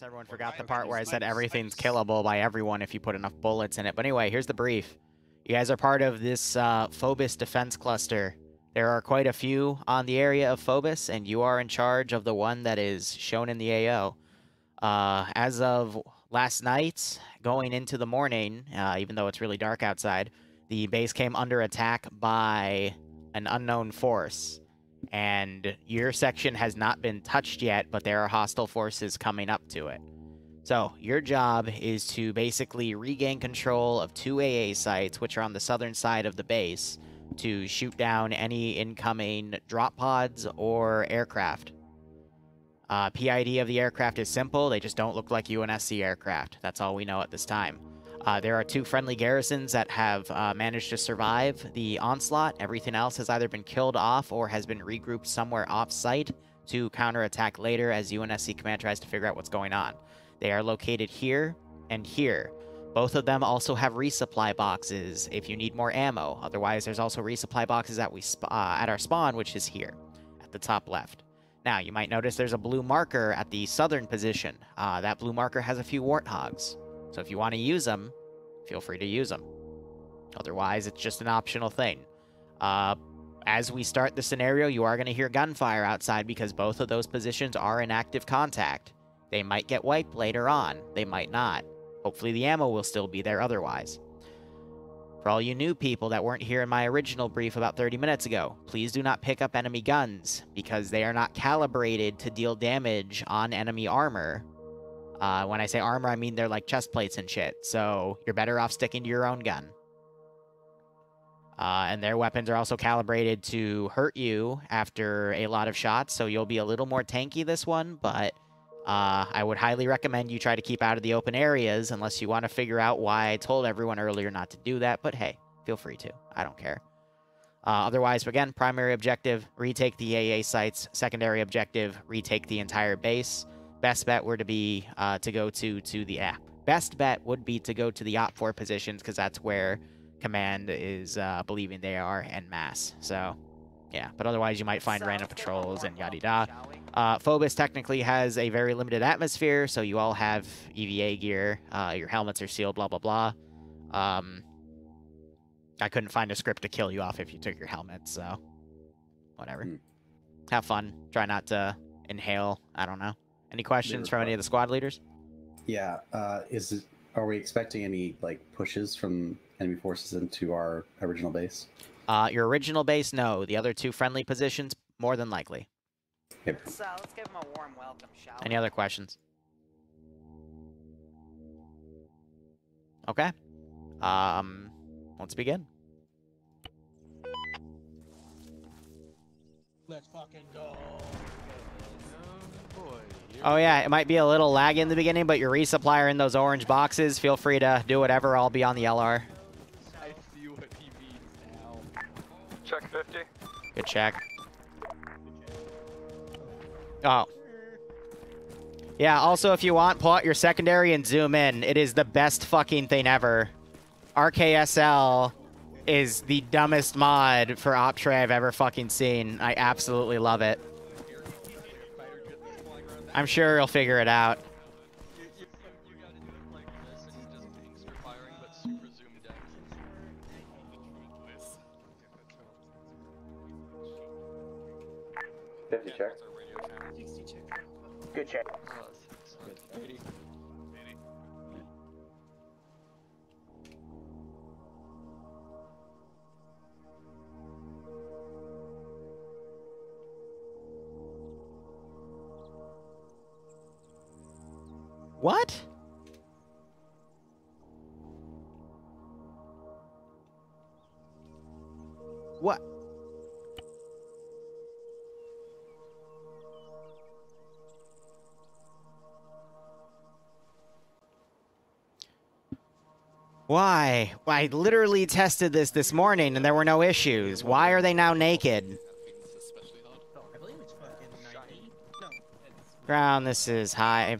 guess everyone forgot the part where I said everything's killable by everyone if you put enough bullets in it. But anyway, here's the brief. You guys are part of this uh, Phobos defense cluster. There are quite a few on the area of Phobos, and you are in charge of the one that is shown in the AO. Uh, as of last night, going into the morning, uh, even though it's really dark outside, the base came under attack by an unknown force. And your section has not been touched yet, but there are hostile forces coming up to it. So, your job is to basically regain control of two AA sites, which are on the southern side of the base, to shoot down any incoming drop pods or aircraft. Uh, PID of the aircraft is simple, they just don't look like UNSC aircraft. That's all we know at this time. Uh, there are two friendly garrisons that have uh, managed to survive the onslaught. Everything else has either been killed off or has been regrouped somewhere off-site to counterattack later as UNSC Command tries to figure out what's going on. They are located here and here. Both of them also have resupply boxes if you need more ammo. Otherwise, there's also resupply boxes at, we uh, at our spawn, which is here at the top left. Now, you might notice there's a blue marker at the southern position. Uh, that blue marker has a few warthogs. So if you want to use them, feel free to use them. Otherwise, it's just an optional thing. Uh, as we start the scenario, you are going to hear gunfire outside because both of those positions are in active contact. They might get wiped later on. They might not. Hopefully the ammo will still be there otherwise. For all you new people that weren't here in my original brief about 30 minutes ago, please do not pick up enemy guns because they are not calibrated to deal damage on enemy armor uh, when I say armor, I mean they're like chest plates and shit. So you're better off sticking to your own gun. Uh, and their weapons are also calibrated to hurt you after a lot of shots, so you'll be a little more tanky this one, but uh, I would highly recommend you try to keep out of the open areas unless you want to figure out why I told everyone earlier not to do that, but hey, feel free to. I don't care. Uh, otherwise, again, primary objective, retake the AA sites. Secondary objective, retake the entire base best bet were to be uh, to go to to the app. Best bet would be to go to the OPFOR positions because that's where command is uh, believing they are en masse. So, yeah. But otherwise, you might find random patrols and yada yada. Uh, Phobos technically has a very limited atmosphere, so you all have EVA gear. Uh, your helmets are sealed, blah, blah, blah. Um, I couldn't find a script to kill you off if you took your helmet, so whatever. Hmm. Have fun. Try not to inhale. I don't know. Any questions from any of the squad leaders? Yeah. Uh, is are we expecting any like pushes from enemy forces into our original base? Uh, your original base, no. The other two friendly positions, more than likely. Yep. So let's give them a warm welcome, shall Any other questions? Okay. Um, let's begin. Let's fucking go. Oh yeah, it might be a little lag in the beginning, but your resupply are in those orange boxes. Feel free to do whatever. I'll be on the LR. I see what he means now. Check 50. Good check. Oh. Yeah, also if you want, pull out your secondary and zoom in. It is the best fucking thing ever. RKSL is the dumbest mod for OPTRE I've ever fucking seen. I absolutely love it. I'm sure he'll figure it out. Fifty check. Good check. What? What? Why? I literally tested this this morning and there were no issues. Why are they now naked? Ground, this is high.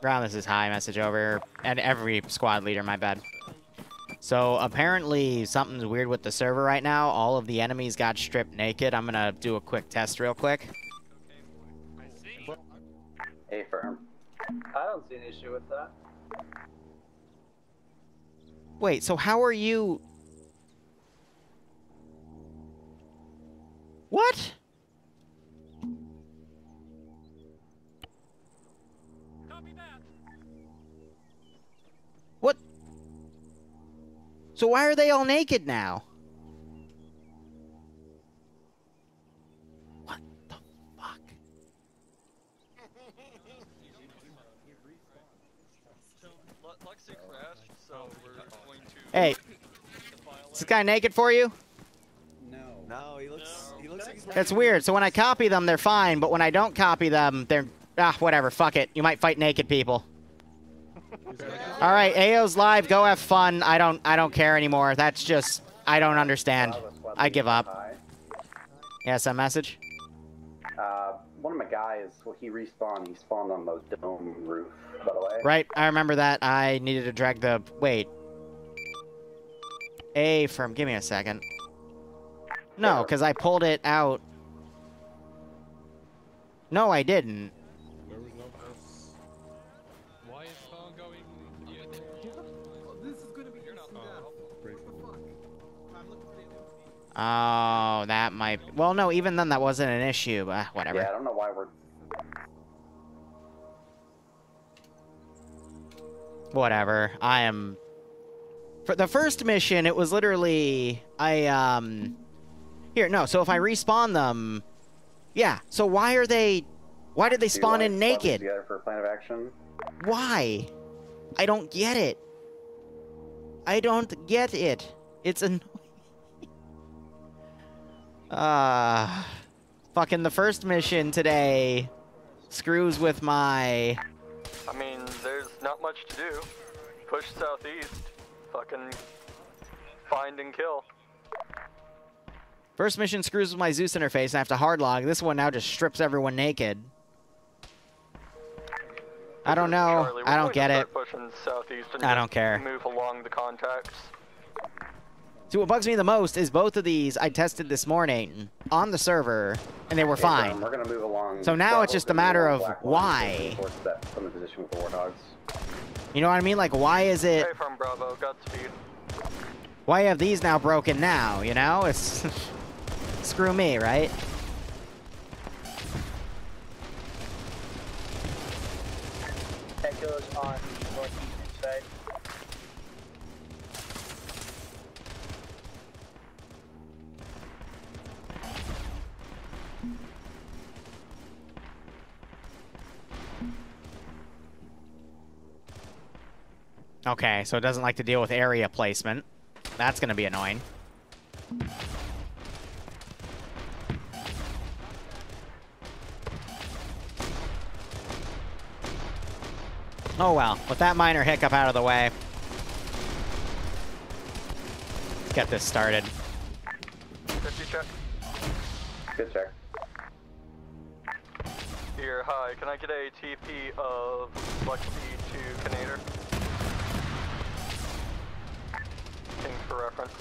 Ground, this is high message over. And every squad leader, my bad. So apparently something's weird with the server right now. All of the enemies got stripped naked. I'm gonna do a quick test real quick. A firm. I don't see an issue with that. Wait, so how are you... What? So why are they all naked now? What the fuck? Lexi crashed, so we're going to. Hey, is this guy naked for you? No. No, he looks. He looks like he's. That's weird. So when I copy them, they're fine, but when I don't copy them, they're ah whatever. Fuck it. You might fight naked people. All right, AO's live. Go have fun. I don't. I don't care anymore. That's just. I don't understand. I give up. Yes, a message. Uh, one of my guys, well, he respawned. He spawned on the dome roof, by the way. Right. I remember that. I needed to drag the. Wait. A from. Give me a second. No, because I pulled it out. No, I didn't. Oh, that might. Well, no. Even then, that wasn't an issue. But whatever. Yeah, I don't know why we're. whatever. I am. For the first mission, it was literally I um. Here, no. So if I respawn them, yeah. So why are they? Why did they Do spawn in naked? Together for a plan of action. Why? I don't get it. I don't get it. It's an. Ah, fucking the first mission today screws with my. I mean, there's not much to do. Push southeast. Fucking find and kill. First mission screws with my Zeus interface and I have to hardlog. This one now just strips everyone naked. I don't know. Charlie, I don't get it. start Pushing southeast and I don't care. Move along the contacts. See, what bugs me the most is both of these I tested this morning on the server, and they were Okay, fine. We're gonna move along. So now it's just a matter of why. from the position with the war. You know what I mean? Like, why is it? Hey, from Bravo, Godspeed. Why have these now broken now? You know, it's screw me, right? Echoes on Okay, so it doesn't like to deal with area placement. That's gonna be annoying. Oh well, with that minor hiccup out of the way. Let's get this started. 50 check. Good check. Here, hi. Can I get a TP of Lexi to Canader? King for reference.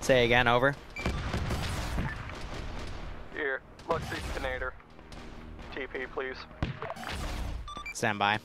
Say again, over. Here, Lexi to Canader. TP, please. Stand by.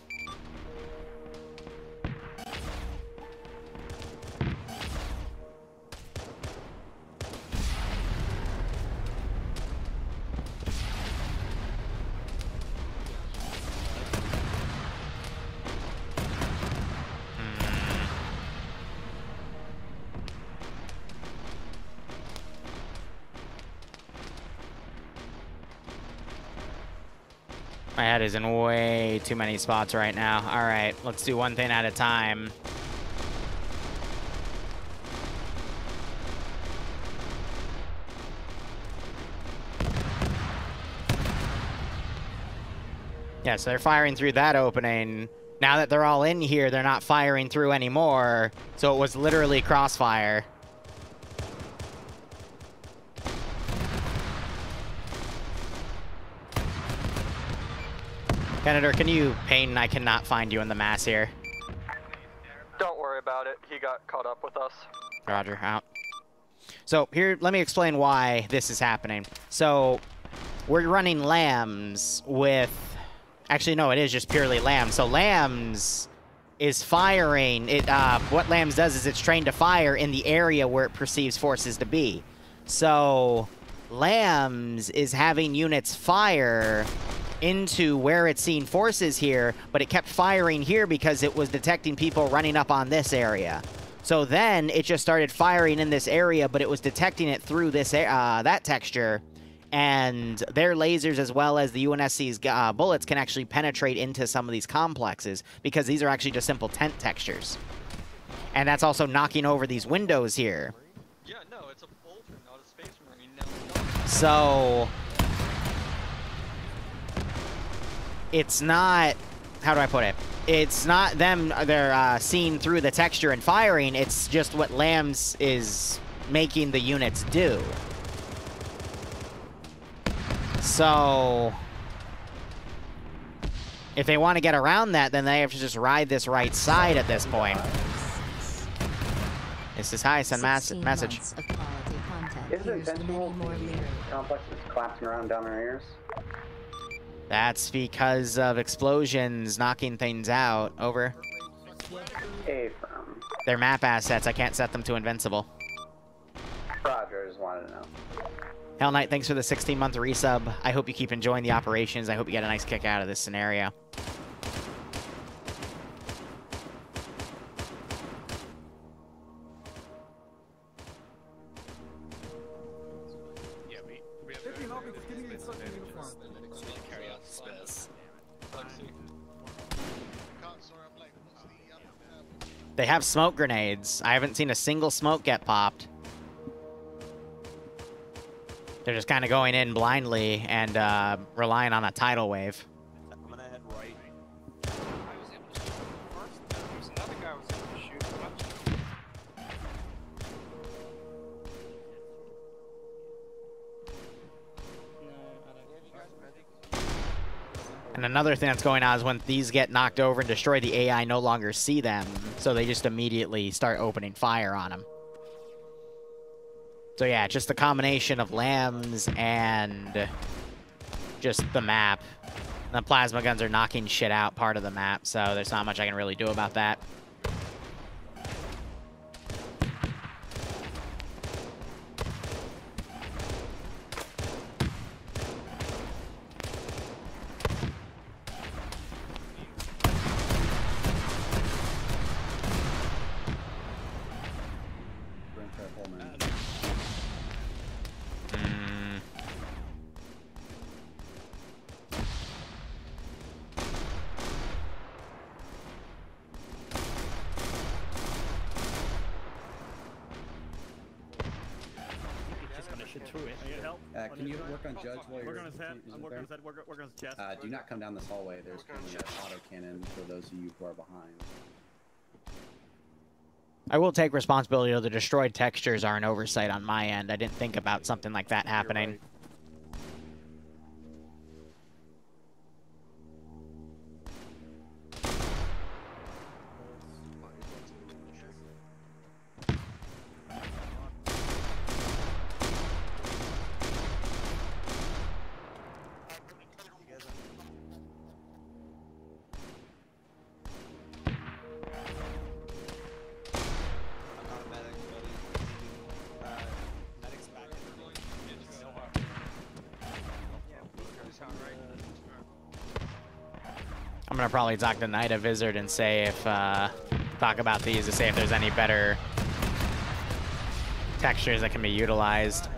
My head is in way too many spots right now. All right, let's do one thing at a time. Yeah, so they're firing through that opening. Now that they're all in here, they're not firing through anymore. So it was literally crossfire. Senator, can you Payne? I cannot find you in the mass here. Don't worry about it. He got caught up with us. Roger, out. So here, let me explain why this is happening. So we're running lambs with, actually no, it is just purely lambs. So lambs is firing. It uh, what lambs does is it's trained to fire in the area where it perceives forces to be. So lambs is having units fire into where it's seen forces here, but it kept firing here because it was detecting people running up on this area. So then it just started firing in this area, but it was detecting it through this uh, that texture, and their lasers as well as the UNSC's uh, bullets can actually penetrate into some of these complexes because these are actually just simple tent textures. And that's also knocking over these windows here. Yeah, no, it's a not a space marine. Now, So it's not how do I put it? It's not them they're uh, seeing through the texture and firing. It's just what Lambs is making the units do. So if they want to get around that, then they have to just ride this right side at this point. This is hi, send mass message. months of. Is it Here's intentional many more to lyrics. complexes collapsing around down our ears? That's because of explosions knocking things out. Over. They're map assets. I can't set them to invincible. Roger, just wanted to know. Hell Knight, thanks for the 16-month resub. I hope you keep enjoying the operations. I hope you get a nice kick out of this scenario. They have smoke grenades. I haven't seen a single smoke get popped. They're just kind of going in blindly and uh, relying on a tidal wave. And another thing that's going on is when these get knocked over and destroyed, the AI no longer see them, so they just immediately start opening fire on them. So yeah, just the combination of lambs and just the map. The plasma guns are knocking shit out part of the map, so there's not much I can really do about that. Through it. I need help. Uh, can you work on Judge while Work you're on his head. using I'm working on his there? head. Work, work on his chest. Uh, do not come down this hallway. There's currently an auto cannon for those of you who are behind. I will take responsibility of the destroyed textures are an oversight on my end. I didn't think about something like that happening. Probably talk to Knight of Wizard and say if uh, talk about these to say if there's any better textures that can be utilized.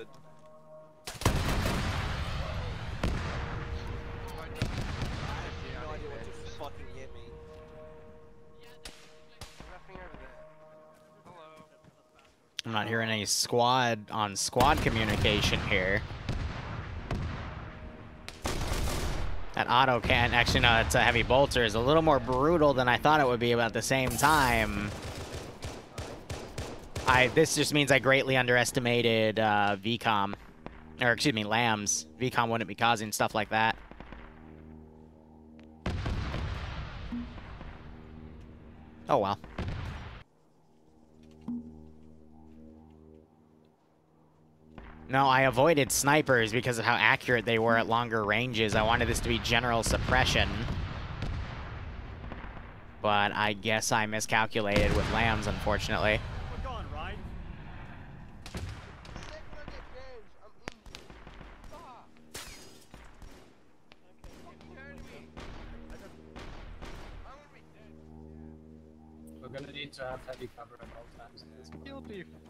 Hello. I'm not hearing any squad on squad communication here. That auto can actually no, it's a heavy bolter is a little more brutal than I thought it would be, about the same time, I this just means I greatly underestimated uh, VCOM, or excuse me, Lambs. VCOM wouldn't be causing stuff like that. Oh well. No, I avoided snipers because of how accurate they were at longer ranges. I wanted this to be general suppression. But I guess I miscalculated with lambs, unfortunately.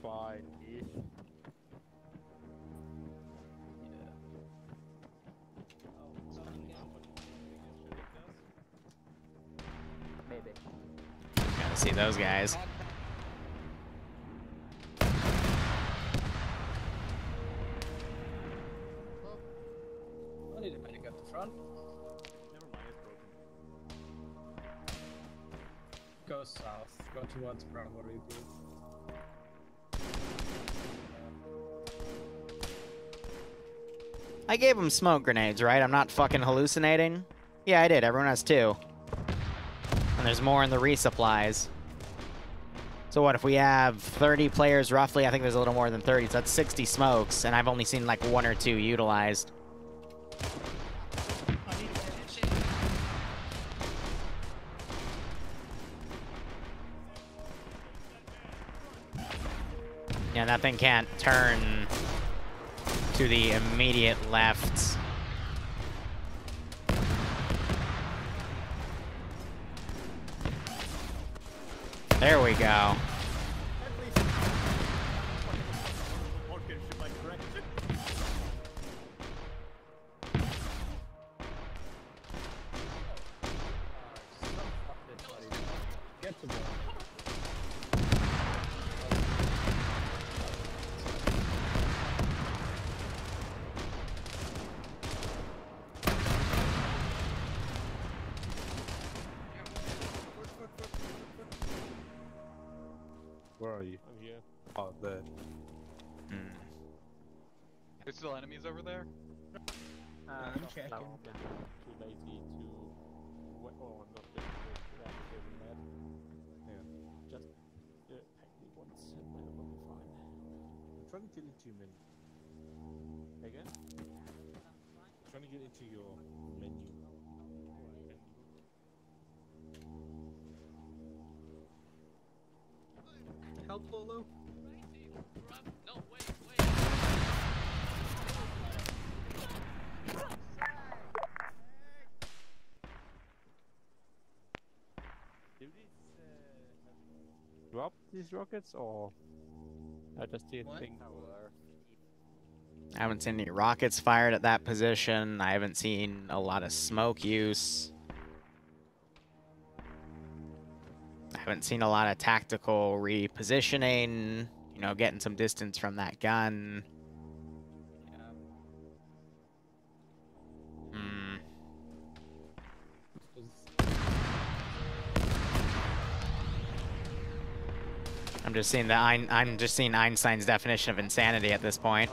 You'll be fine. Gotta see those guys. I need a medic at the front. Never mind, it's broken. Go south. Go towards Bravo Reboot. I gave them smoke grenades, right? I'm not fucking hallucinating? Yeah, I did. Everyone has two. And there's more in the resupplies. So what, if we have 30 players roughly, I think there's a little more than 30, so that's 60 smokes, and I've only seen like one or two utilized. Yeah, that thing can't turn to the immediate left. There we go. These rockets or I just didn't think I haven't seen any rockets fired at that position. I haven't seen a lot of smoke use. I haven't seen a lot of tactical repositioning, you know, getting some distance from that gun. I'm just seeing the I'm just seeing Einstein's definition of insanity at this point.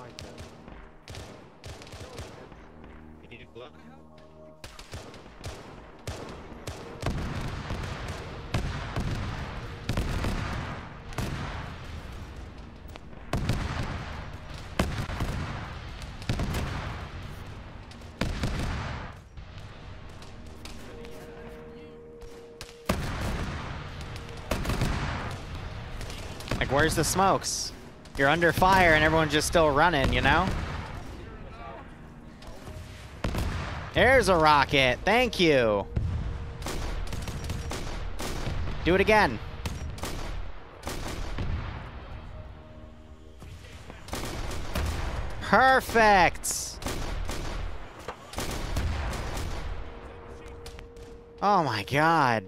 The smokes? You're under fire and everyone's just still running, you know? There's a rocket. Thank you. Do it again. Perfect. Oh my god.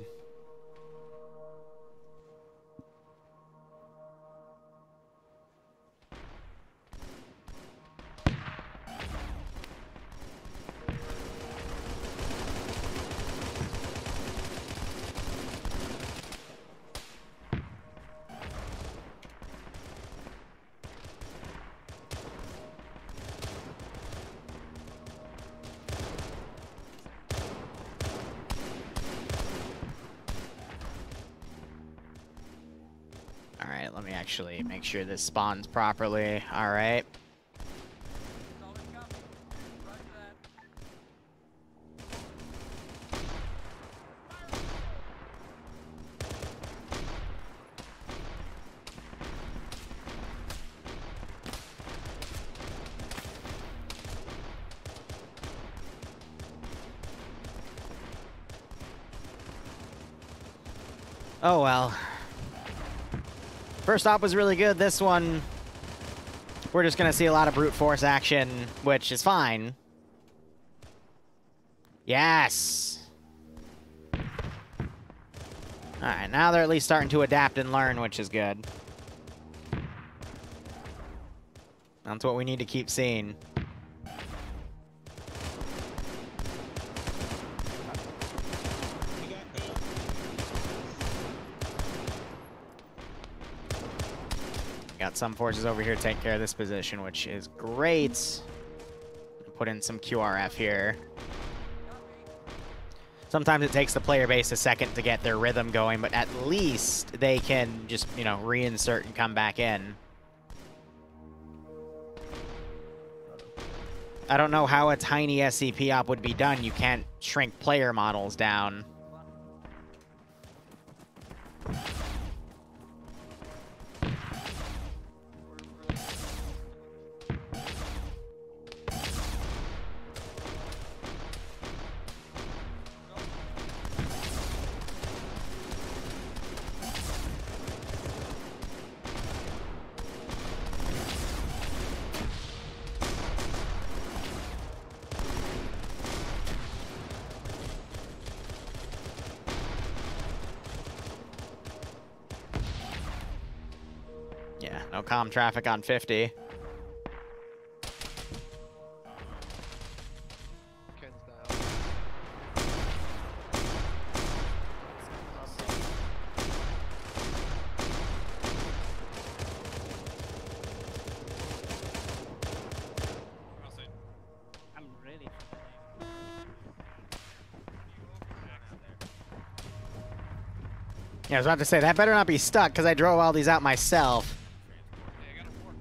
Alright, let me actually make sure this spawns properly. Alright. Oh well. First op was really good. This one, we're just going to see a lot of brute force action, which is fine. Yes! Alright, now they're at least starting to adapt and learn, which is good. That's what we need to keep seeing. Got some forces over here take care of this position, which is great. Put in some QRF here. Sometimes it takes the player base a second to get their rhythm going, but at least they can just, you know, reinsert and come back in. I don't know how a tiny SCP op would be done. You can't shrink player models down. No com traffic on 50. Ken's down. I'm really. Yeah, I was about to say, that better not be stuck, because I drove all these out myself.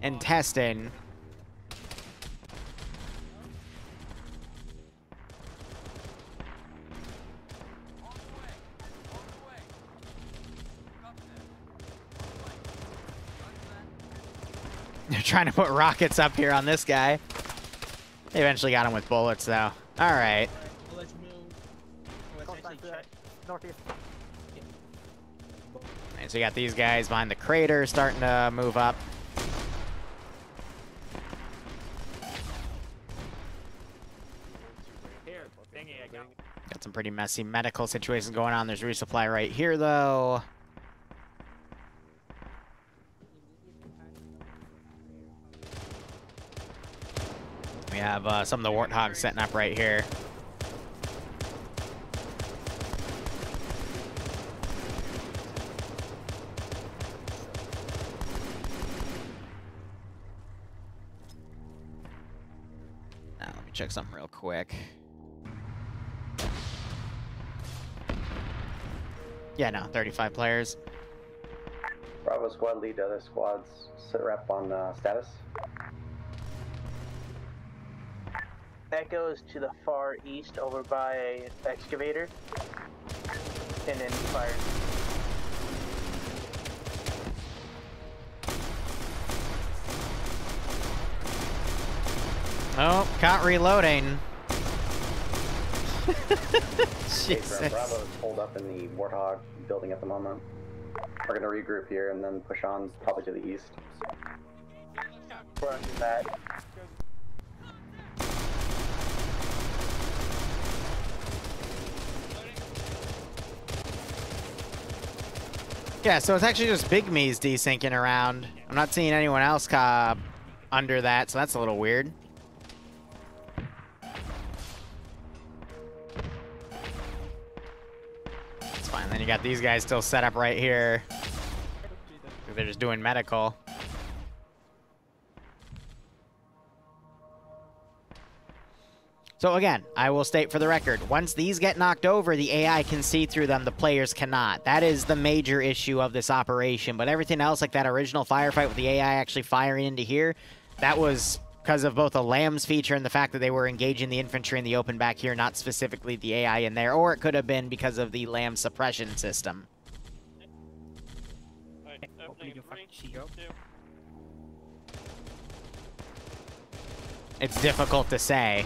And testing. They're trying to put rockets up here on this guy. They eventually got him with bullets, though. All right. And so you got these guys behind the crater starting to move up. Here, thingy, I got. Got some pretty messy medical situation going on. There's resupply right here, though. We have uh, some of the warthogs setting up right here. Now, let me check something real quick. Yeah, no, 35 players. Bravo squad lead to other squads. Sit rep on uh, status. Echoes to the far east over by a excavator. And then fire. Oh, caught reloading. Jesus. Bravo is up in the Warthog building at the moment. We're gonna regroup here and then push on probably to the east. That. Yeah, so it's actually just Big Me's desyncing around. I'm not seeing anyone else uh, under that, so that's a little weird. Got these guys still set up right here. They're just doing medical. So again, I will state for the record, once these get knocked over, the AI can see through them, the players cannot. That is the major issue of this operation, but everything else, like that original firefight with the AI actually firing into here, that was because of both a lambs feature and the fact that they were engaging the infantry in the open back here, not specifically the AI in there, or it could have been because of the LAM suppression system. Alright, three, two. It's difficult to say.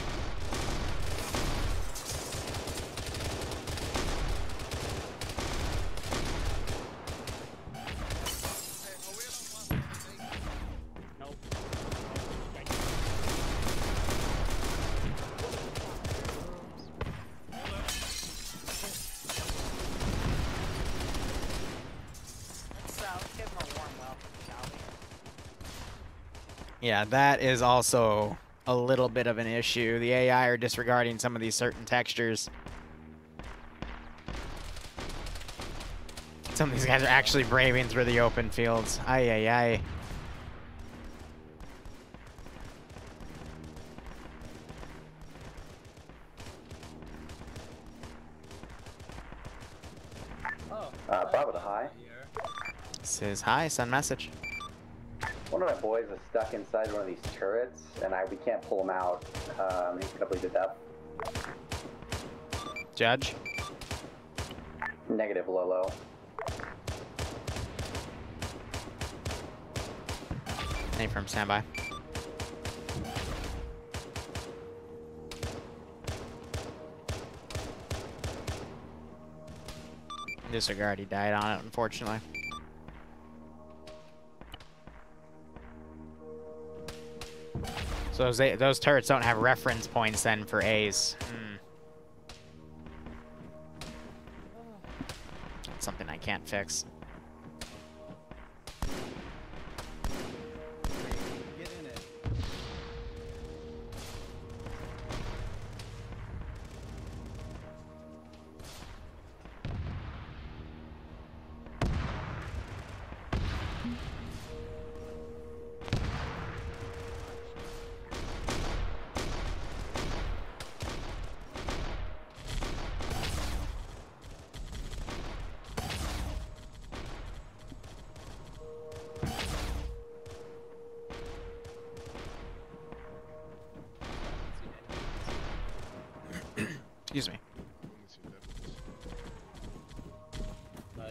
Yeah, that is also a little bit of an issue. The AI are disregarding some of these certain textures. Some of these guys are actually braving through the open fields. Ay, ay, ay. Says hi, send message. One of my boys is stuck inside one of these turrets, and I we can't pull him out. Um, he's gonna bleed to death. Judge. Negative, Lolo. Name from standby. Disregard, he died on it, unfortunately. So those, those turrets don't have reference points then for A's. Hmm. That's something I can't fix.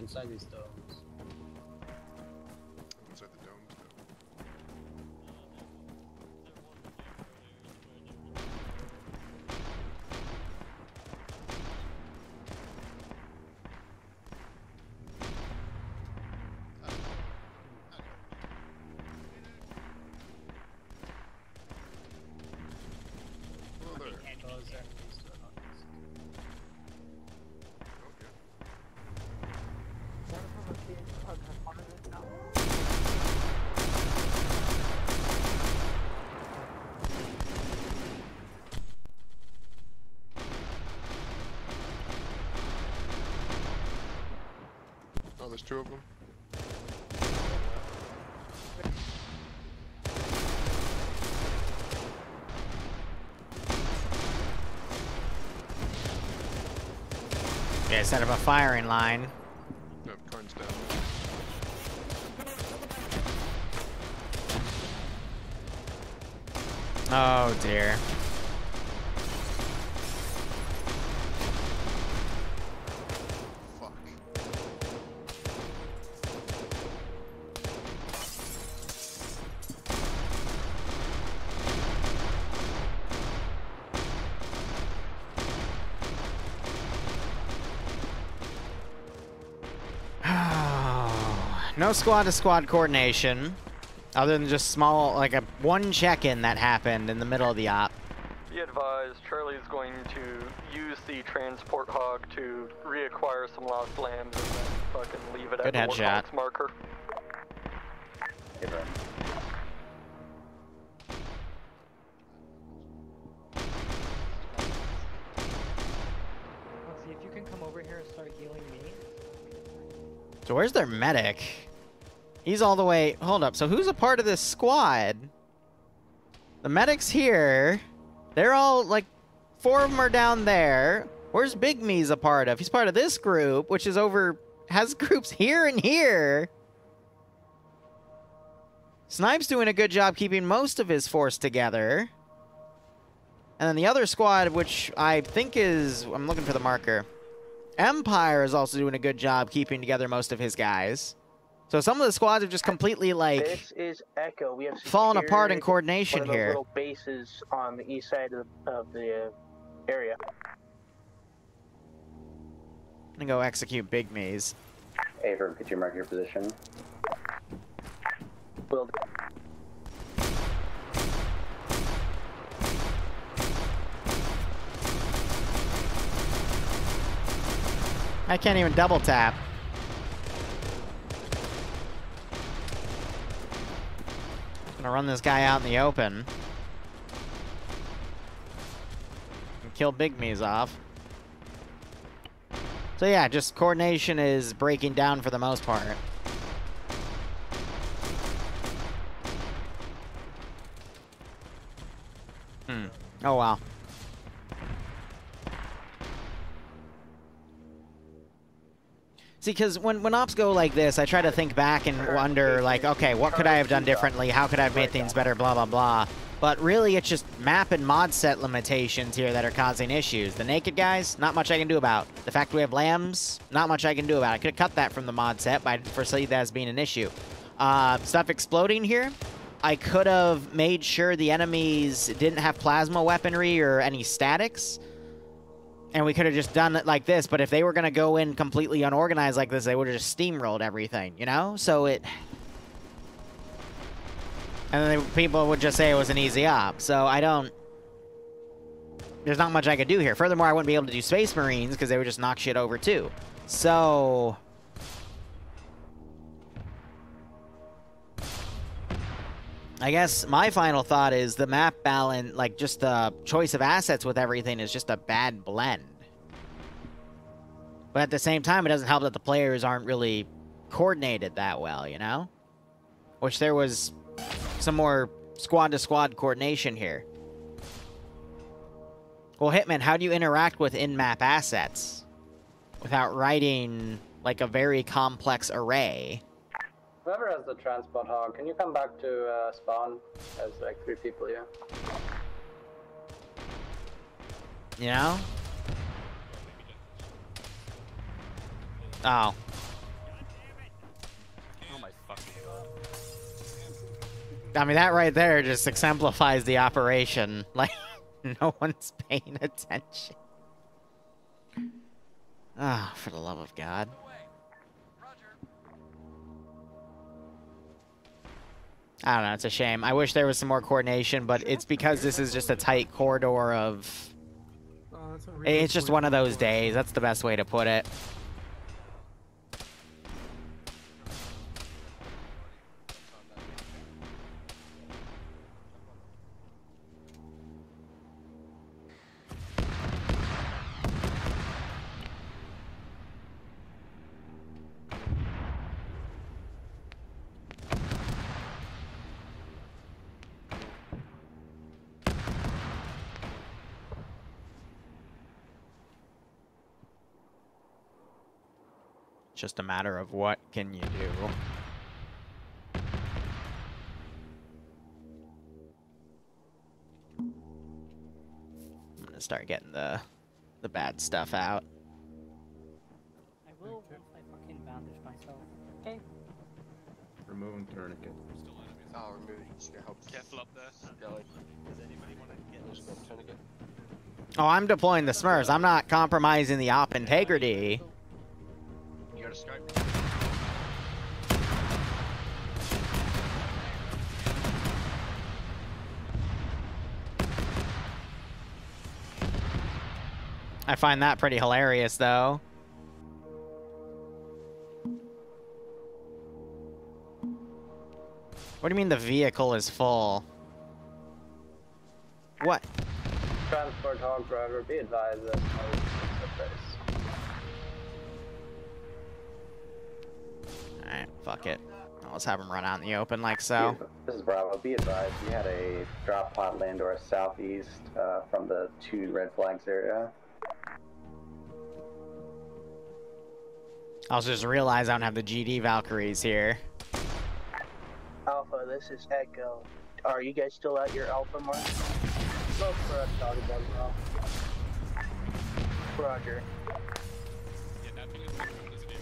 Inside this domes. There's two of them. Yeah, set up a firing line. No, Karn's down. Oh dear. No squad to squad coordination, other than just small, like a one check-in that happened in the middle of the op. Be advised, Charlie is going to use the transport hog to reacquire some lost lambs and then fucking leave it Good at the headshot. Warhawks marker. Abraham. Let's see if you can come over here and start healing me. So where's their medic? He's all the way... Hold up. So who's a part of this squad? The medic's here. They're all, like... Four of them are down there. Where's Big Me's a part of? He's part of this group, which is over... Has groups here and here. Snipe's doing a good job keeping most of his force together. And then the other squad, which I think is... I'm looking for the marker. Empire is also doing a good job keeping together most of his guys. So some of the squads have just completely, like, This is Echo. We have fallen apart in coordination one of here. little bases on the east side of, of the area. I'm gonna go execute Big Maze. Abram, could you mark your position? Will I can't even double tap. Gonna run this guy out in the open. And kill Big Me's off. So yeah, just coordination is breaking down for the most part. Hmm. Oh wow. See, because when, when ops go like this, I try to think back and wonder, like, okay, what could I have done differently? How could I have made things better? Blah, blah, blah. But really, it's just map and mod set limitations here that are causing issues. The naked guys, not much I can do about. The fact we have lambs, not much I can do about. I could have cut that from the mod set, but I foresee that as being an issue. Uh, stuff exploding here, I could have made sure the enemies didn't have plasma weaponry or any statics. And we could have just done it like this, but if they were going to go in completely unorganized like this, they would have just steamrolled everything, you know? So it... And then people would just say it was an easy op, so I don't... There's not much I could do here. Furthermore, I wouldn't be able to do Space Marines, because they would just knock shit over too. So... I guess my final thought is the map balance, like just the choice of assets with everything is just a bad blend. But at the same time, it doesn't help that the players aren't really coordinated that well, you know? Which there was some more squad-to-squad coordination here. Well, Hitman, how do you interact with in-map assets without writing, like, a very complex array? Whoever has the transport hog, can you come back to uh, spawn? There's like three people here. You know? Oh. Oh my fucking god. I mean, that right there just exemplifies the operation. Like, no one's paying attention. Ah, for the love of God. I don't know, it's a shame. I wish there was some more coordination, but it's because this is just a tight corridor of... It's just one of those days. That's the best way to put it. Just a matter of what can you do. I'm gonna start getting the the bad stuff out. I will once I fucking bandage myself. Okay. Removing tourniquet. Oh, removing. Help. Careful up there. Does anybody want to get this tourniquet? Oh, I'm deploying the Smurfs. I'm not compromising the op integrity. You got a scope? I find that pretty hilarious, though. What do you mean the vehicle is full? What? Transport hog driver, be advised that. Alright, fuck it. Let's have him run out in the open like so. This is Bravo. Be advised, we had a drop pod land to our southeast uh, from the two red flags area. I also just realized I don't have the GD Valkyries here. Alpha, this is Echo. Are you guys still at your Alpha mark? Look for us, doggy dog now. Roger.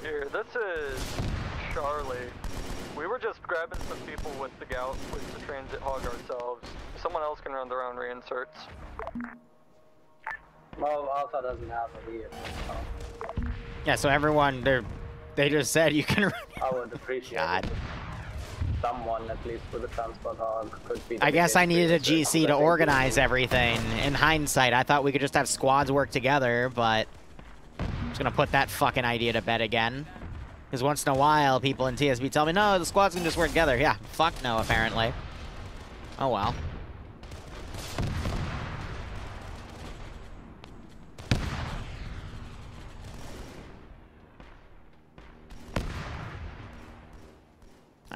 Here, this is Charlie. We were just grabbing some people with the gout with the transit hog ourselves. Someone else can run their own reinserts. Well, Alpha doesn't have a vehicle, so Yeah, so everyone, they they just said you can. I would appreciate God. it. Someone, at least with a transport hog, could be. I guess I needed a GC to organize everything. In hindsight, I thought we could just have squads work together, but I'm just gonna put that fucking idea to bed again. Because once in a while, people in TSB tell me, no, the squads can just work together. Yeah, fuck no, apparently. Oh well.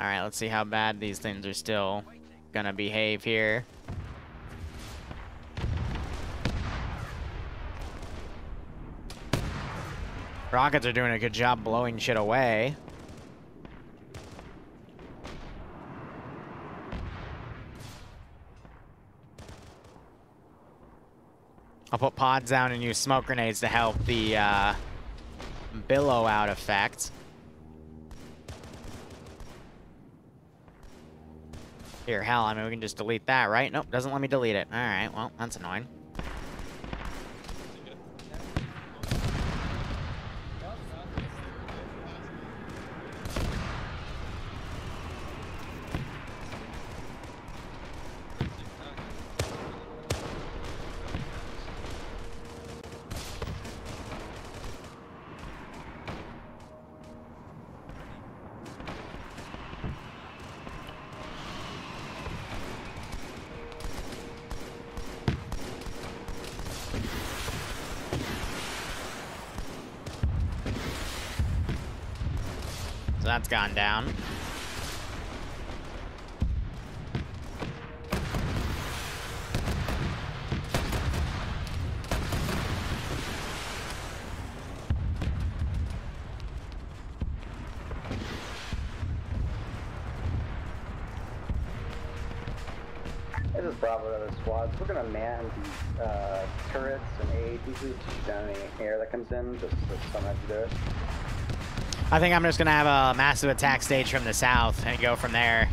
Alright, let's see how bad these things are still gonna behave here. Rockets are doing a good job blowing shit away. I'll put pods down and use smoke grenades to help the uh, billow out effect. Here, hell, I mean, we can just delete that, right? Nope, doesn't let me delete it. Alright, well, that's annoying. So that's gone down. This is Bravo to other squads. We're gonna man these uh, turrets and aid pieces to shoot down any air that comes in, just so someone has do it. I think I'm just gonna have a massive attack stage from the south and go from there.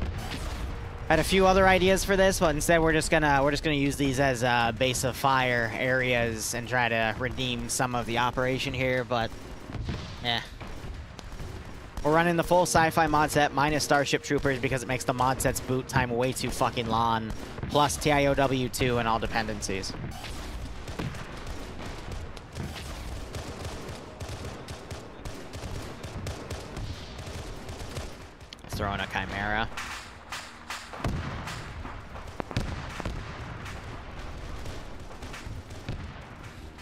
I had a few other ideas for this, but instead we're just gonna we're just gonna use these as uh, base of fire areas and try to redeem some of the operation here. But, yeah, we're running the full sci-fi mod set minus Starship Troopers because it makes the mod set's boot time way too fucking long. Plus TIOW 2 and all dependencies. Let's throw in a Chimera.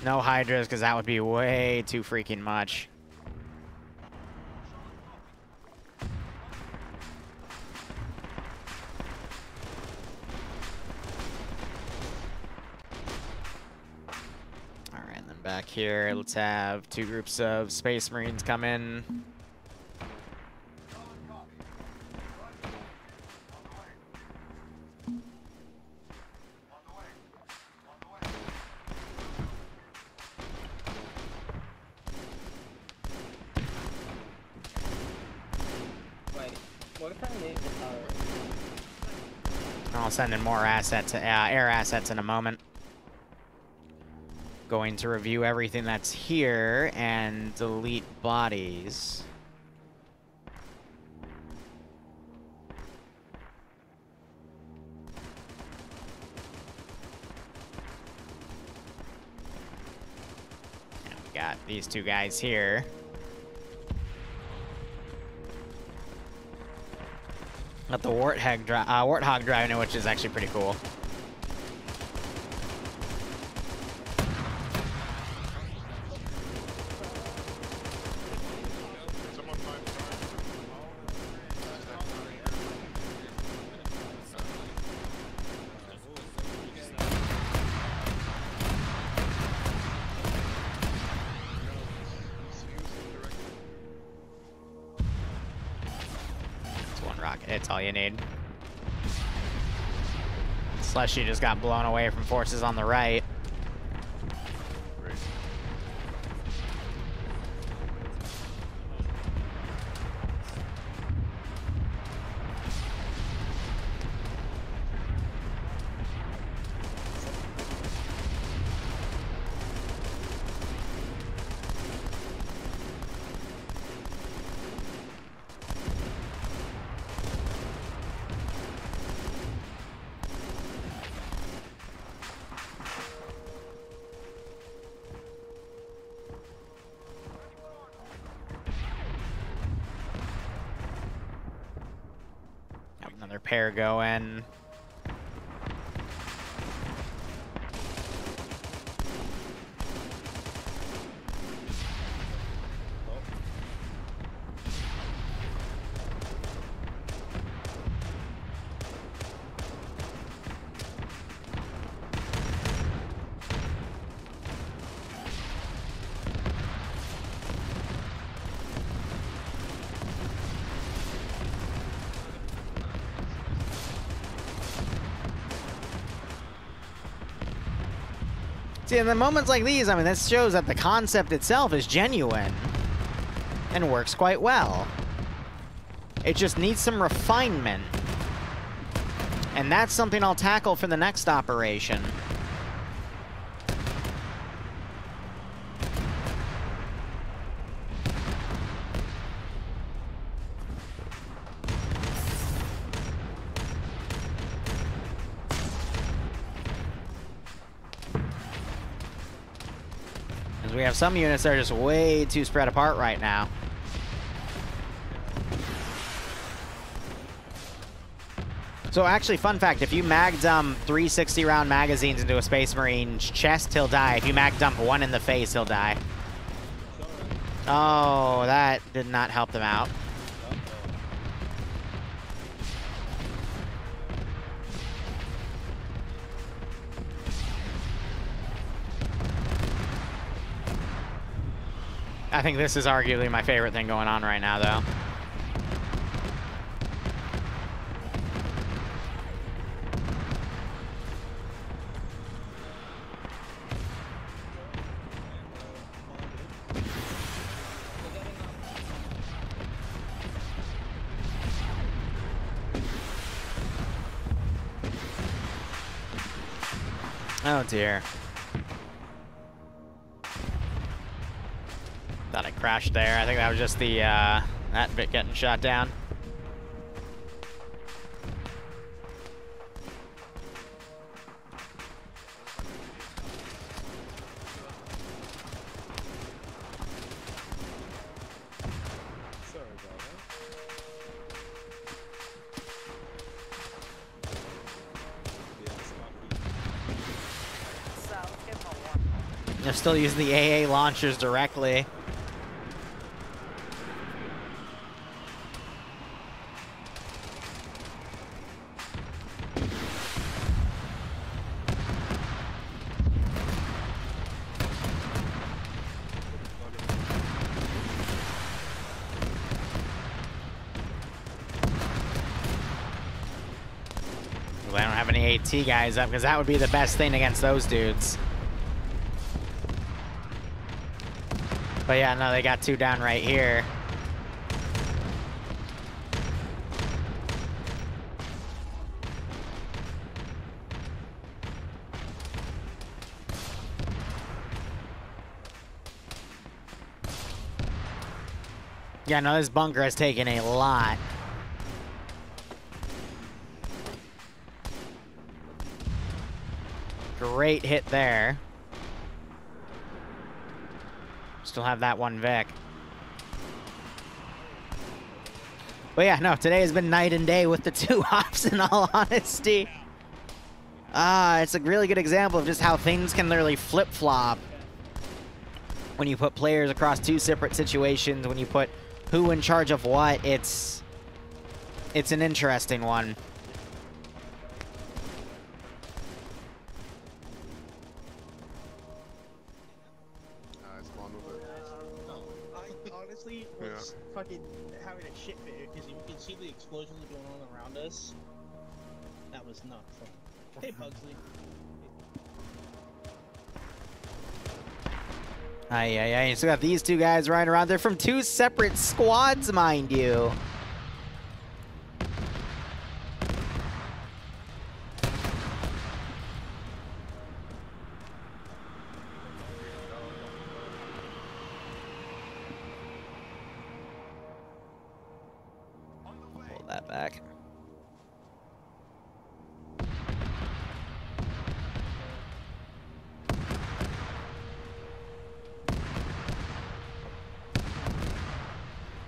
No Hydras, because that would be way too freaking much. Alright, and then back here, let's have two groups of Space Marines come in. Wait, what if I leave the tower? I'll send in more assets, uh, air assets in a moment. Going to review everything that's here and delete bodies. And we got these two guys here. Got the Warthog, dri uh, Warthog which is actually pretty cool. It's one rocket. It's all you need. Slushy just got blown away from forces on the right. Going. See, in the moments like these, I mean, this shows that the concept itself is genuine and works quite well. It just needs some refinement. And that's something I'll tackle for the next operation. Some units that are just way too spread apart right now. So actually, fun fact, if you mag dump three 60 round magazines into a Space Marine's chest, he'll die. If you mag dump one in the face, he'll die. Oh, that did not help them out. I think this is arguably my favorite thing going on right now, though. Oh dear. Thought I crashed there. I think that was just the, uh, that bit getting shot down. Sorry about that. So, give him a warm They're still using the AA launchers directly. Well, I AT guys up because that would be the best thing against those dudes. But yeah, no, they got two down right here. Yeah, no, this bunker has taken a lot. Great hit there. Still have that one Vic. But yeah, no, today has been night and day with the two hops in all honesty. Ah, it's a really good example of just how things can literally flip-flop when you put players across two separate situations, when you put who in charge of what, it's it's an interesting one. Fucking having a shit fit because you can see the explosions going on around us. That was not fun. Hey, Pugsley. Aye, aye, aye. So we got these two guys riding around. They're from two separate squads, mind you.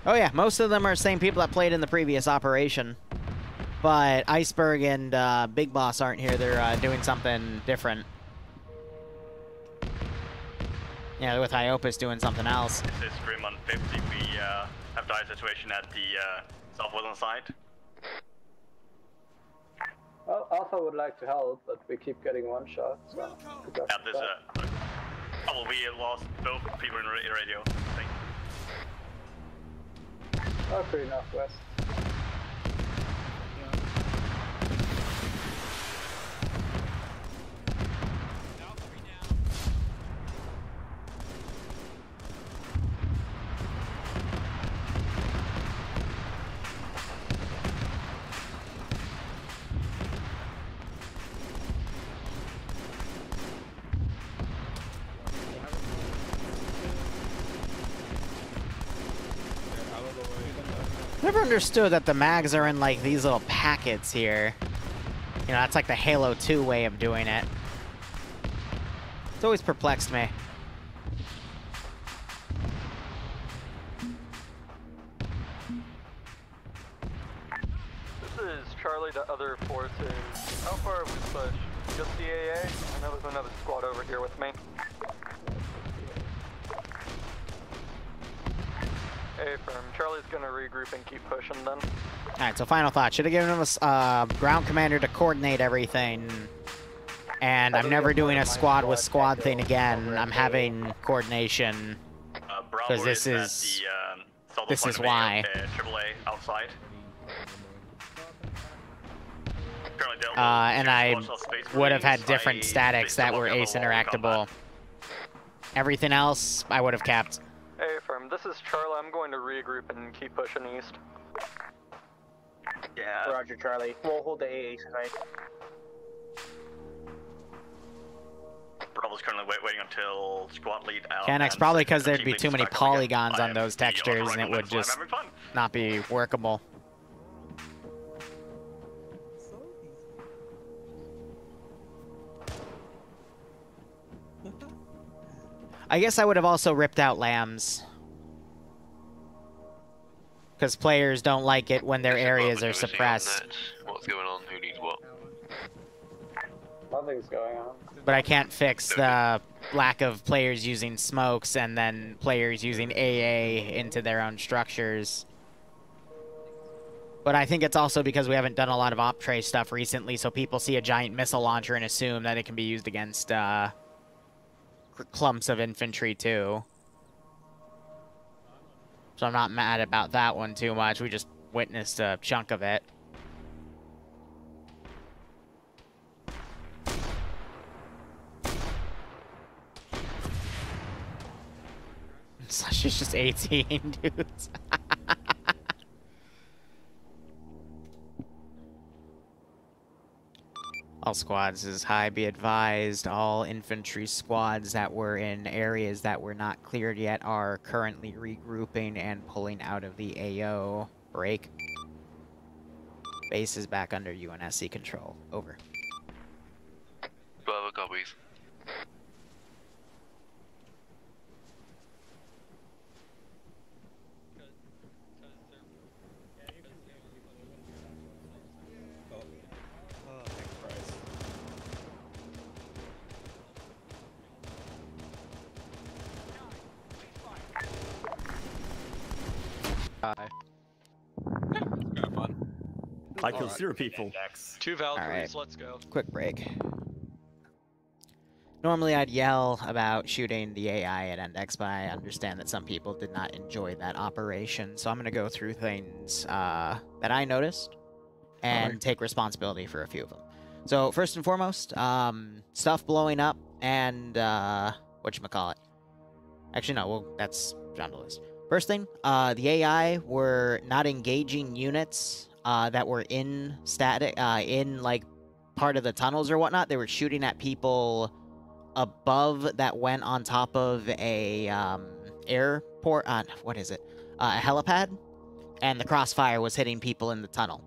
Oh yeah, most of them are the same people that played in the previous operation. But Iceberg and uh, Big Boss aren't here. They're uh, doing something different. Yeah, with Iopus doing something else. This is Grim on 50. We uh, have dire situation at the uh, southwestern side. Well, Alpha would like to help, but we keep getting one shot. So good luck At with this, uh, oh, we lost both people in radio. Thank Oh, pretty northwest. Never understood that the mags are in like these little packets here. You know, that's like the Halo 2 way of doing it. It's always perplexed me. This is Charlie to other forces. How far have we pushed? Just the AA? I know there's another squad over here with me. Hey, firm. Charlie's gonna regroup and keep pushing then. Alright, so final thought. Should have given him a uh, ground commander to coordinate everything. And I'm never doing a squad with squad thing again. I'm having coordination. Uh, Because this is, is... the, um, this is why. the, uh, AAA outside. Uh, and I would have had different statics that were ace interactable. Everything else, I would have kept. Hey. This is Charlie. I'm going to regroup and keep pushing east. Yeah. Roger, Charlie. We'll hold the AA tonight. Bravo's currently wait, waiting until squad lead out. Canex, probably because there'd be too many leads back up again. polygons on those textures and it would member, so I'm just not be workable. I guess I would have also ripped out lambs. Because players don't like it when their areas are suppressed. What's going on? Who needs what? Nothing's going on. But I can't fix the lack of players using smokes and then players using AA into their own structures. But I think it's also because we haven't done a lot of OPTRE stuff recently, so people see a giant missile launcher and assume that it can be used against uh, cl- clumps of infantry too. So I'm not mad about that one too much. We just witnessed a chunk of it. She's just 18, dudes. All squads is high. Be advised, all infantry squads that were in areas that were not cleared yet are currently regrouping and pulling out of the AO. Break. Base is back under UNSC control. Over. Bravo copies. I killed zero people. Two Valkyries, let's go. Quick break. Normally I'd yell about shooting the AI at endex, but I understand that some people did not enjoy that operation, so I'm going to go through things uh, that I noticed and Alright. take responsibility for a few of them. So first and foremost, um, stuff blowing up and uh, whatchamacallit. Actually, no, well, that's on the list. First thing, uh, the AI were not engaging units uh, that were in static, uh, in like part of the tunnels or whatnot. They were shooting at people above that went on top of a um, airport. Uh, what is it? Uh, a helipad, and the crossfire was hitting people in the tunnel.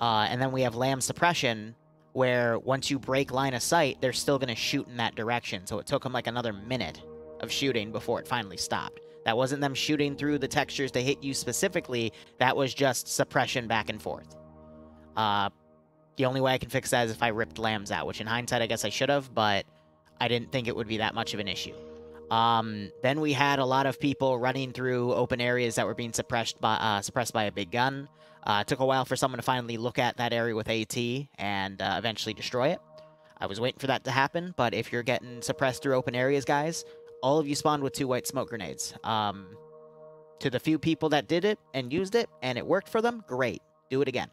Uh, and then we have lamb suppression, where once you break line of sight, they're still going to shoot in that direction. So it took them like another minute of shooting before it finally stopped. That wasn't them shooting through the textures to hit you specifically. That was just suppression back and forth. Uh, the only way I can fix that is if I ripped lambs out, which in hindsight I guess I should have, but I didn't think it would be that much of an issue. Um, then we had a lot of people running through open areas that were being suppressed by uh, suppressed by a big gun. Uh, it took a while for someone to finally look at that area with AT and uh, eventually destroy it. I was waiting for that to happen, but if you're getting suppressed through open areas, guys, all of you spawned with two white smoke grenades. Um, to the few people that did it and used it and it worked for them, great. Do it again.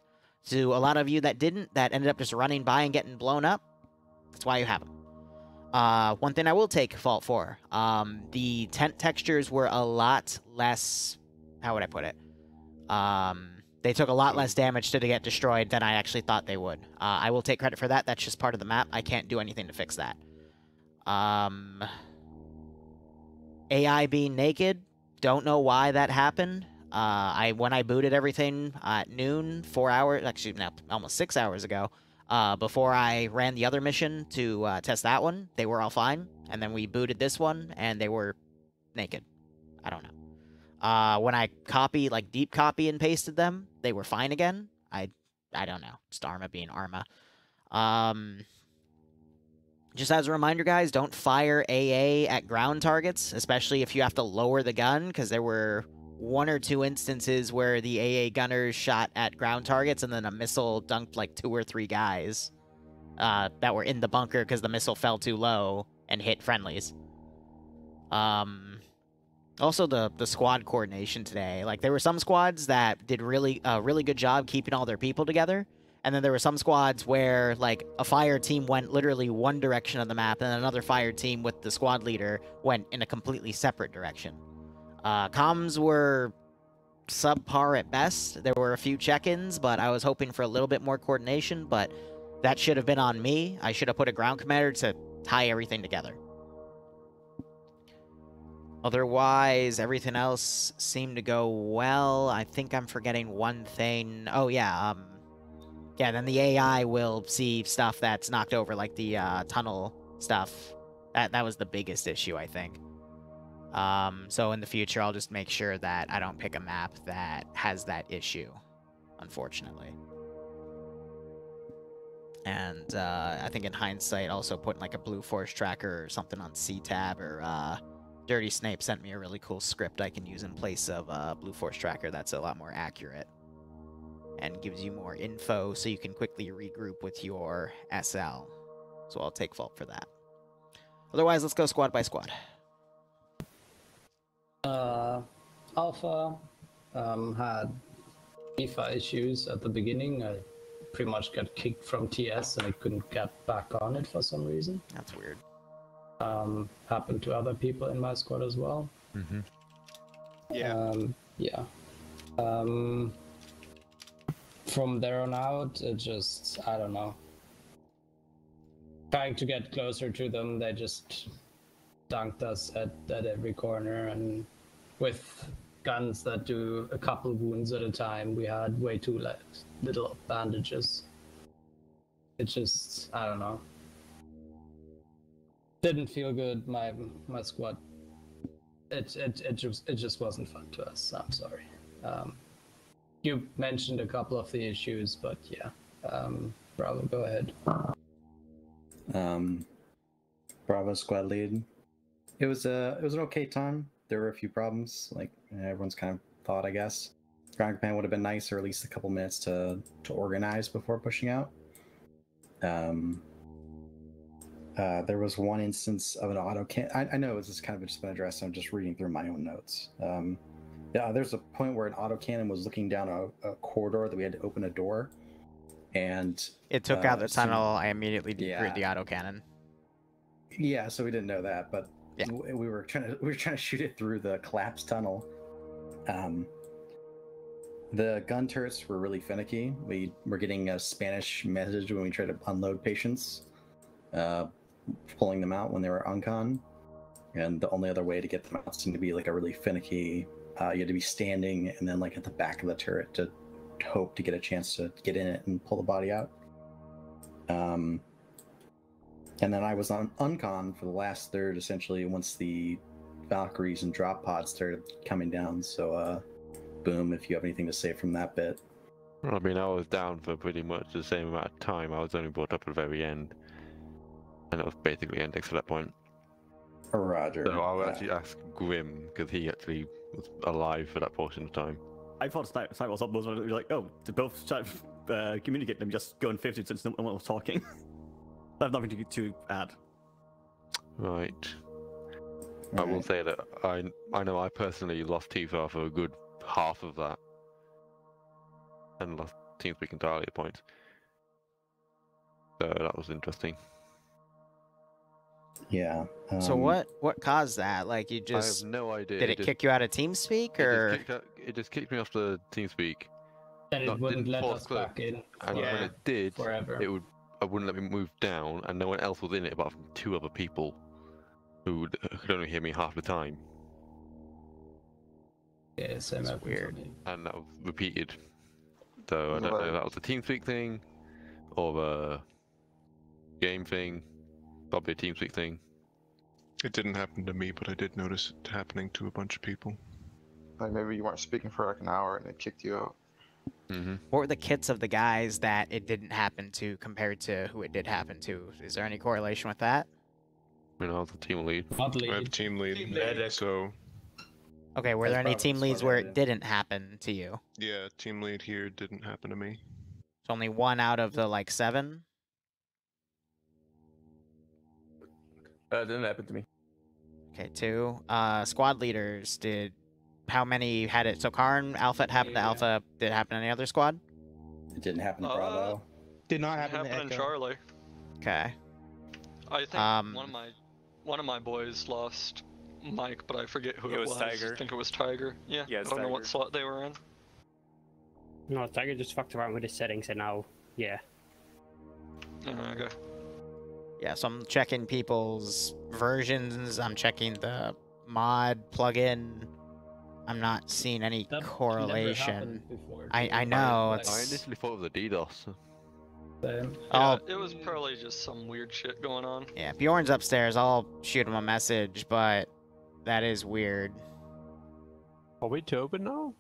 To a lot of you that didn't, that ended up just running by and getting blown up, that's why you have them. Uh, one thing I will take fault for, um, the tent textures were a lot less, how would I put it? Um, they took a lot less damage to get destroyed than I actually thought they would. Uh, I will take credit for that. That's just part of the map. I can't do anything to fix that. Um, AI being naked, don't know why that happened. Uh, I when I booted everything at noon, four hours, actually now almost six hours ago, uh, before I ran the other mission to uh, test that one, they were all fine, and then we booted this one, and they were naked. I don't know. Uh, when I copy, like deep copy and pasted them, they were fine again. I, I don't know. Just Arma being Arma. Um, just as a reminder, guys, don't fire AA at ground targets, especially if you have to lower the gun, because there were one or two instances where the AA gunners shot at ground targets and then a missile dunked like two or three guys uh, that were in the bunker because the missile fell too low and hit friendlies. Um, also the the squad coordination today. Like there were some squads that did really a really good job keeping all their people together, and then there were some squads where like a fire team went literally one direction of the map, and another fire team with the squad leader went in a completely separate direction. Uh, comms were subpar at best. There were a few check-ins, but I was hoping for a little bit more coordination, but that should have been on me. I should have put a ground commander to tie everything together. Otherwise, everything else seemed to go well. I think I'm forgetting one thing. Oh, yeah, um... Yeah, then the AI will see stuff that's knocked over, like the uh, tunnel stuff. That, that was the biggest issue, I think. Um, so in the future, I'll just make sure that I don't pick a map that has that issue, unfortunately. And uh, I think in hindsight, also putting like a Blue Force tracker or something on C-Tab or uh, Dirty Snape sent me a really cool script I can use in place of uh, Blue Force tracker that's a lot more accurate and gives you more info so you can quickly regroup with your SL. So I'll take fault for that. Otherwise, let's go squad by squad. Uh, Alpha um, had TFAR issues at the beginning. I pretty much got kicked from TS and I couldn't get back on it for some reason. That's weird. Um, happened to other people in my squad as well. Mm-hmm. Yeah. Um, yeah. Um, from there on out, it just, I don't know. Trying to get closer to them, they just dunked us at, at every corner and with guns that do a couple wounds at a time, we had way too like, little bandages. It just, I don't know. Didn't feel good. My my squad. It it it just it just wasn't fun to us. I'm sorry. Um, you mentioned a couple of the issues, but yeah. Um, Bravo, go ahead. Um, Bravo squad lead. It was a it was an okay time. There were a few problems, like everyone's kind of thought, I guess. ground command would have been nice, or at least a couple minutes to to organize before pushing out. Um, uh, there was one instance of an auto can. I, I know this has kind of just been addressed. I'm just reading through my own notes. Um, yeah, there's a point where an auto cannon was looking down a, a corridor that we had to open a door, and It took uh, out the some- tunnel. I immediately Yeah. the autocannon. Yeah, so we didn't know that, but w- we were trying to we were trying to shoot it through the collapsed tunnel. Um, the gun turrets were really finicky. We were getting a Spanish message when we tried to unload patients, uh, pulling them out when they were uncon, and the only other way to get them out seemed to be like a really finicky. Uh, you had to be standing and then like at the back of the turret to hope to get a chance to get in it and pull the body out. Um, and then I was on uncon for the last third, essentially, once the Valkyries and drop pods started coming down. So, uh, boom, if you have anything to say from that bit. Well, I mean, I was down for pretty much the same amount of time. I was only brought up at the very end. And it was basically endex at that point. Roger. So I'll Uh, actually ask Grim, because he actually was alive for that portion of time. I thought Snipe, Snipe was up was like, oh, to both try to uh, communicate them, just go in 50 since no one was talking. I have nothing to, to add. Right. I will say that I I know I personally lost TFAR for a good half of that. And lost TeamSpeak entirely at points. So that was interesting. Yeah. so um, what what caused that? Like you just I have no idea. did it just- kick you out of TeamSpeak It or just, kicked out, it just kicked me off the TeamSpeak. Then it Not- wouldn't didn't let us close. back in And for when it did, forever. it would I wouldn't let me move down, and no one else was in it apart from two other people who would, could only hear me half the time. Yeah, same happened weird. and that was repeated. So I don't know if that was a TeamSpeak thing or a game thing. Probably a team TeamSpeak thing. It didn't happen to me, but I did notice it happening to a bunch of people. Like maybe you weren't speaking for like an hour and it kicked you out. Mm-hmm. what were the kits of the guys that it didn't happen to compared to who it did happen to? Is there any correlation with that? You know, the team lead. Not I have team lead, so Okay, were That's there any team leads where it didn't happen to you? yeah, team lead here didn't happen to me. It's only one out of the like seven. Uh, it didn't happen to me. Okay, two. Uh, squad leaders did. How many had it? So Karn, Alpha, it happened to Alpha. Did it happen to any other squad? It didn't happen to Uh, Bravo. Did not It happen to happened in Echo. Charlie. Okay. I think Um, one of my one of my boys lost mic, but I forget who It it, was Tiger. I think it was Tiger. Yeah. Yeah, I it's don't know what slot they were in. No, Tiger just fucked around with his settings and now, yeah. Uh, okay. Yeah, so I'm checking people's versions. I'm checking the mod plugin. I'm not seeing any That correlation. before, I. I know. Like- it's- I initially thought it was a DDoS. Same. Yeah, Oh. it was probably just some weird shit going on. Yeah, Bjorn's upstairs. I'll shoot him a message, but that is weird. Are we to open now?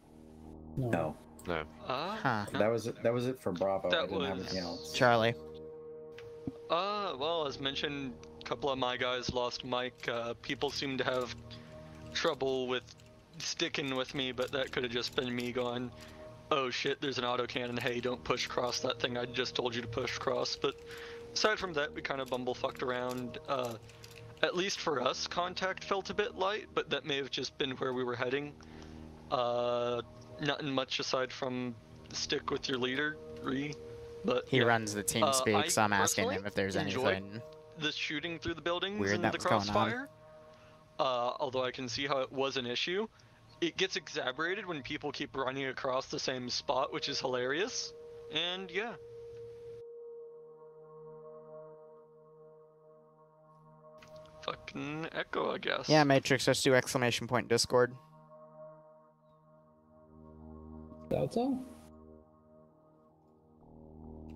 No. No. Uh, Huh. That was it. That was it for Bravo. I didn't have anything else. Charlie. Uh, well, as mentioned, a couple of my guys lost mic. Uh, people seem to have trouble with sticking with me, but that could have just been me going, oh shit, there's an autocannon. Hey, don't push across that thing I just told you to push across. But aside from that, we kind of bumblefucked around. Uh, at least for us, contact felt a bit light, but that may have just been where we were heading. Uh, nothing much aside from stick with your leader, Re. But He yeah. runs the team Uh, speak, I so I'm asking him if there's anything. the shooting through the buildings weird and that the was going on. crossfire. Uh, although I can see how it was an issue, it gets exaggerated when people keep running across the same spot, which is hilarious. And yeah. Fucking Echo, I guess. Yeah, Matrix, let's do exclamation point Discord. Delta?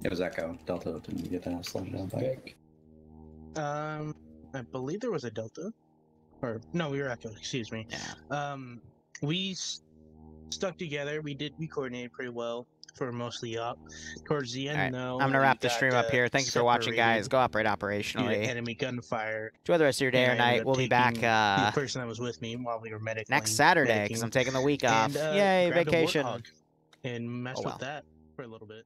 It was Echo. Delta didn't get that slowed down. Vic. Um, I believe there was a Delta, or no, we were Echo. Excuse me. Um, we s- stuck together. We did. We coordinated pretty well for mostly up. Towards the end, Alright, though, I'm gonna wrap the stream up uh, here. Thank you for watching, guys. Go operate due operationally. Enemy gunfire. Enjoy the rest of your day or and I ended night. We'll be back uh, the person that was with me while we were medicating. next Saturday because I'm taking the week off. And, uh, Yay, vacation. And mess Oh, with that for a little bit.